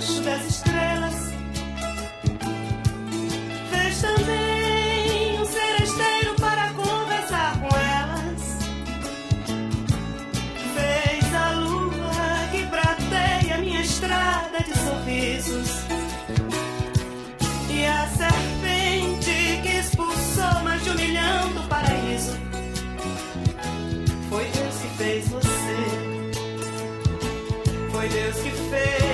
das estrelas. Fez também um seresteiro para conversar com elas. Fez a lua que prateia minha estrada de sorrisos. E a serpente que expulsou mais de um milhão do paraíso. Foi Deus que fez você. Foi Deus que fez.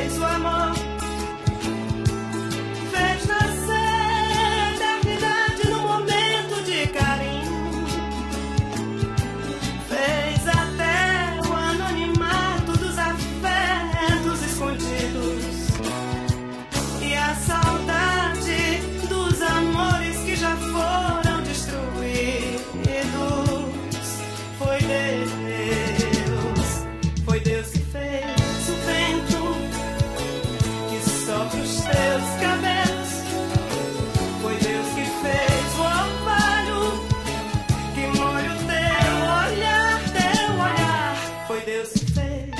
say